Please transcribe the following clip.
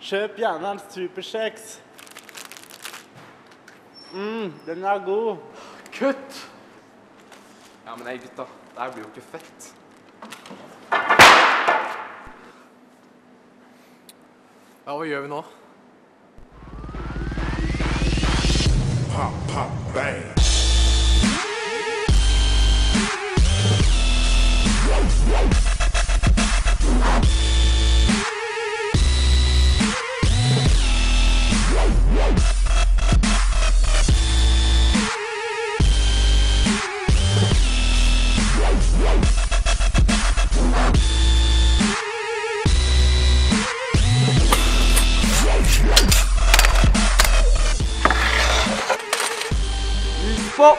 Kjøp gjerne en superkjeks. mm, den er god. Kutt! Ja, men ei, gutta. Det her blir jo ikke fett. Ja, hva gjør vi nå? Pop, pop, bang. Il faut